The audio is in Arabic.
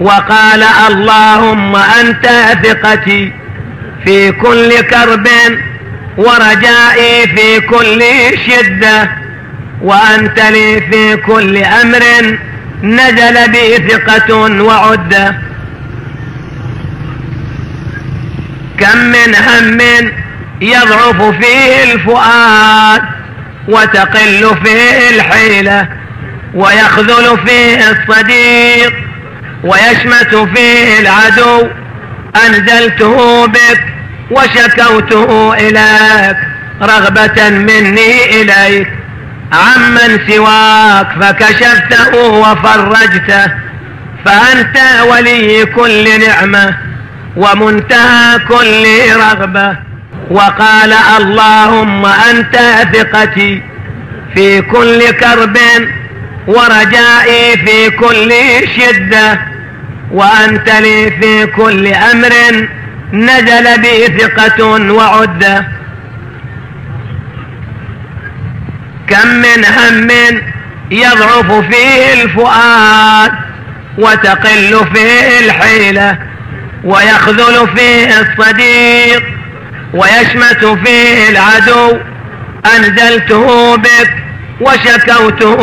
وقال اللهم أنت ثقتي في كل كرب ورجائي في كل شدة وأنت لي في كل أمر نزل بي ثقة وعدة كم من هم يضعف فيه الفؤاد وتقل فيه الحيلة ويخذل فيه الصديق ويشمت فيه العدو أنزلته بك وشكوته إليك رغبة مني إليك عمن سواك فكشفته وفرجته فأنت ولي كل نعمة ومنتهى كل رغبة. وقال اللهم أنت ثقتي في كل كرب ورجائي في كل شدة. وأنت لي في كل أمر نزل بي ثقة وعدة كم من هم يضعف فيه الفؤاد وتقل فيه الحيلة ويخذل فيه الصديق ويشمت فيه العدو. أنزلته بك وشكوته